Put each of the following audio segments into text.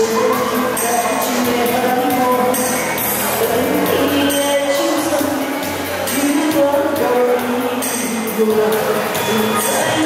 曾经的承诺，曾经的轻松，如今都已成空。不再。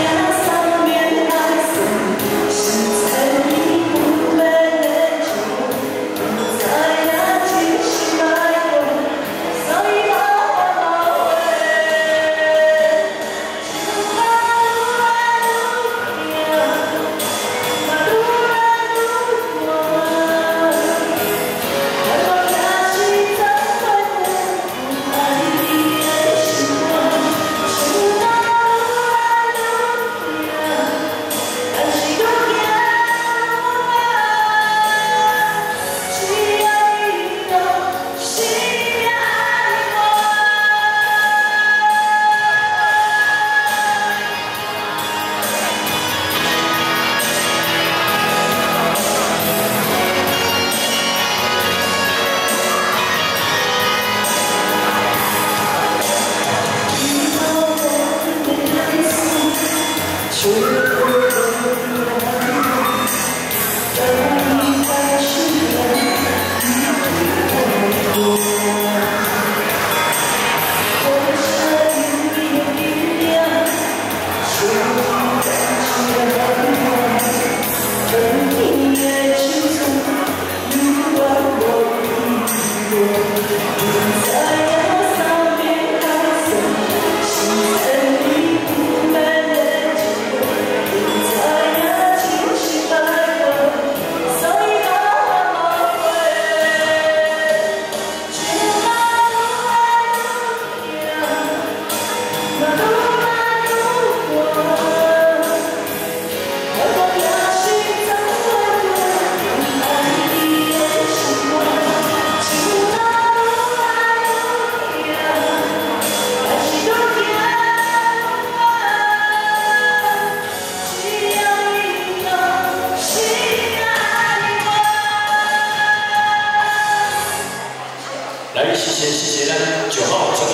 来，谢谢谢谢，咱九号。